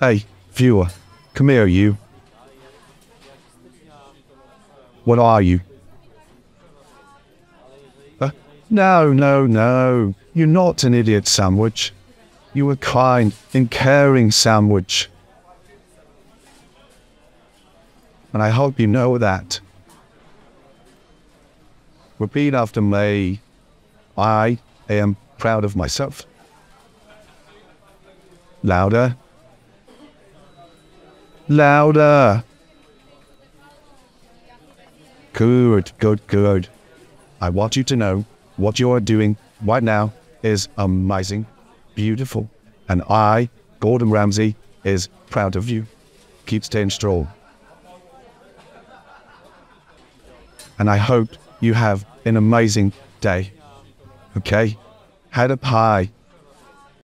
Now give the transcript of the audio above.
Hey, viewer, come here, you. What are you? Uh, no, no, no. You're not an idiot sandwich. You are kind and caring sandwich. And I hope you know that. Repeat after me. I am proud of myself. Louder. Louder. Good, good, good. I want you to know what you are doing right now is amazing, beautiful, and I, Gordon Ramsay, is proud of you. Keep staying strong. And I hope you have an amazing day. Okay? Head up high